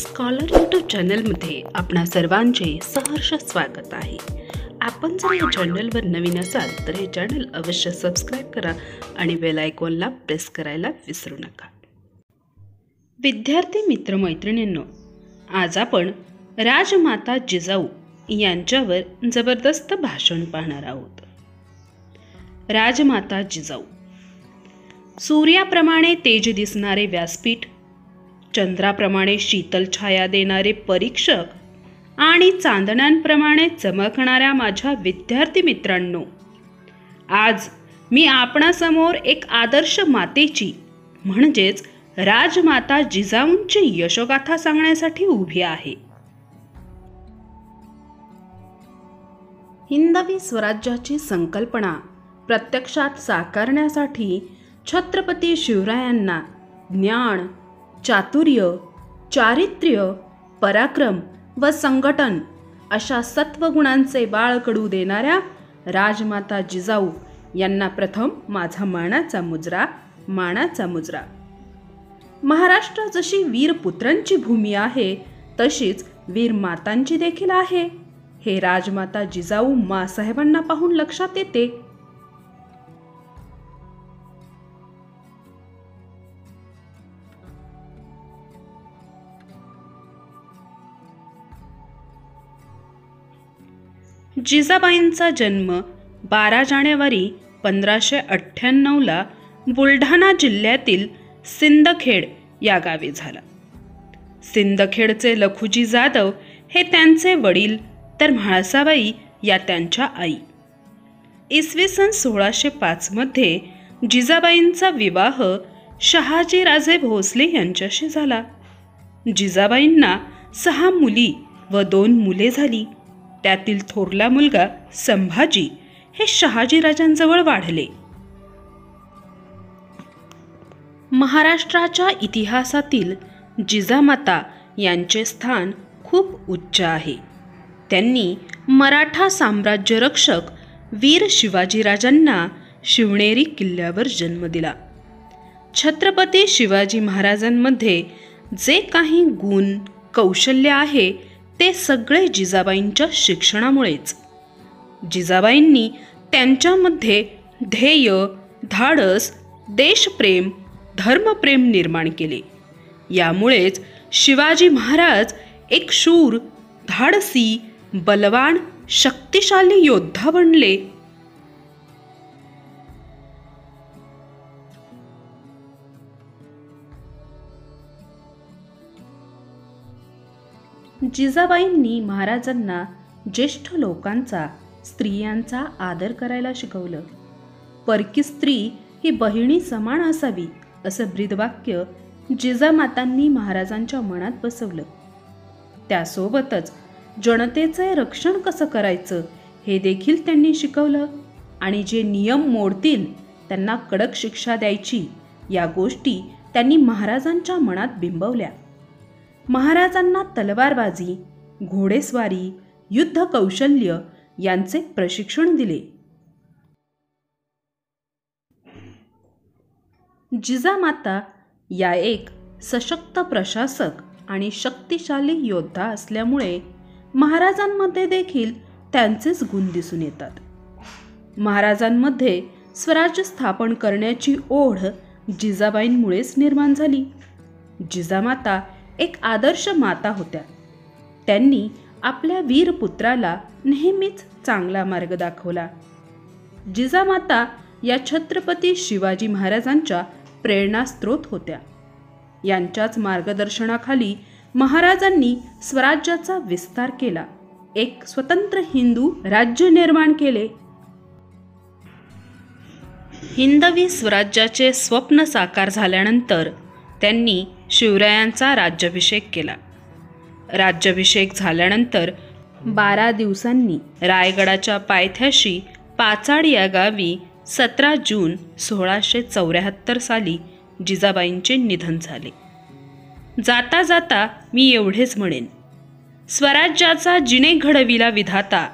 Scholar YouTube चॅनलमध्ये आपणा सर्वांचे सहर्ष स्वागत आहे. आपण जर या चॅनलवर नवीन असाल तर हे चॅनल अवश्य सबस्क्राईब करा आणि बेल आयकॉनला प्रेस करायला विसरू नका. विद्यार्थी मित्रमैत्रिणींनो आज आपण राजमाता जिजाऊ यांच्यावर जबरदस्त भाषण पाहणार आहोत. राजमाता जिजाऊ सूर्याप्रमाणे तेज दिसणारे व्यासपीठ चंद्राप्रमाणे शीतल छाया देणारे परीक्षक आणि चांदण्यांप्रमाणे चमकणाऱ्या माझ्या विद्यार्थी मित्रांनो आज मी आपणासमोर एक आदर्श मातेची म्हणजेच राजमाता जिजाऊंची यशोगाथा सांगण्यासाठी उभी आहे. हिंदवी स्वराज्याची संकल्पना प्रत्यक्षात साकारण्यासाठी छत्रपती शिवरायांना ज्ञान चातुर्य चारित्र्य पराक्रम व संघटन अशा सत्वगुणांचे बाळकडू देणाऱ्या राजमाता जिजाऊ यांना प्रथम माझा मानाचा मुजरा मानाचा मुजरा. महाराष्ट्र जशी वीरपुत्रांची भूमी आहे तशीच वीर मातांची देखील आहे. हे राजमाता जिजाऊ मासाहेबांना पाहून लक्षात येते. जिजाबाईंचा जन्म बारा जानेवारी पंधराशे अठ्ठ्याण्णवला बुलढाणा जिल्ह्यातील सिंदखेड या गावी झाला. सिंदखेडचे लखुजी जाधव हे त्यांचे वडील तर म्हाळसाबाई या त्यांच्या आई. इसवी सन सोळाशे पाचमध्ये जिजाबाईंचा विवाह शहाजीराजे भोसले यांच्याशी झाला. जिजाबाईंना सहा मुली व दोन मुले झाली. त्यातील थोरला मुलगा संभाजी हे शहाजीराजांजवळ वाढले. महाराष्ट्राच्या इतिहासातील जिजामाता यांचे स्थान खूप उच्च आहे. त्यांनी मराठा साम्राज्य रक्षक वीर शिवाजीराजांना शिवनेरी किल्ल्यावर जन्म दिला. छत्रपती शिवाजी महाराजांमध्ये जे काही गुण कौशल्य आहे ते सगळे जिजाबाईंच्या शिक्षणामुळेच. जिजाबाईंनी त्यांच्यामध्ये ध्येय धाडस देशप्रेम धर्मप्रेम निर्माण केले. यामुळेच शिवाजी महाराज एक शूर धाडसी बलवान शक्तिशाली योद्धा बनले. जिजाबाईंनी महाराजांना ज्येष्ठ लोकांचा स्त्रियांचा आदर करायला शिकवलं. परकी स्त्री ही बहिणी समान असावी असं ब्रीदवाक्य जिजामातांनी महाराजांच्या मनात बसवलं. त्यासोबतच जनतेचे रक्षण कसं करायचं हे देखील त्यांनी शिकवलं आणि जे नियम मोडतील त्यांना कडक शिक्षा द्यायची या गोष्टी त्यांनी महाराजांच्या मनात बिंबवल्या. महाराजांना तलवारबाजी घोडेस्वारी युद्ध कौशल्य यांचे प्रशिक्षण दिले. जिजामाता या एक सशक्त प्रशासक आणि शक्तिशाली योद्धा असल्यामुळे महाराजांमध्ये देखील त्यांचेच गुण दिसून येतात. महाराजांमध्ये स्वराज्य स्थापन करण्याची ओढ जिजाबाईंमुळेच निर्माण झाली. जिजामाता एक आदर्श माता होत्या. त्यांनी आपल्या वीरपुत्राला नेहमीच चांगला मार्ग दाखवला. जिजामाता या छत्रपती शिवाजी महाराजांच्या प्रेरणास्त्रोत होत्या. यांच्याच मार्गदर्शनाखाली महाराजांनी स्वराज्याचा विस्तार केला. एक स्वतंत्र हिंदू राज्य निर्माण केले. हिंदवी स्वराज्याचे स्वप्न साकार झाल्यानंतर त्यांनी शिवरायांचा राज्याभिषेक केला. राज्याभिषेक झाल्यानंतर बारा दिवसांनी रायगडाच्या पायथ्याशी पाचाड या गावी सतरा जून सोळाशे चौऱ्याहत्तर साली जिजाबाईंचे निधन झाले. जाता जाता मी एवढेच म्हणेन. स्वराज्याचा जिने घडविला विधाता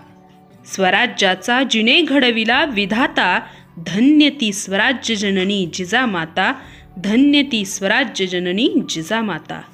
स्वराज्याचा जिने घडविला विधाता धन्य ती स्वराज्य जननी जिजामाता धन्य ती स्वराज्य जननी जिजामाता।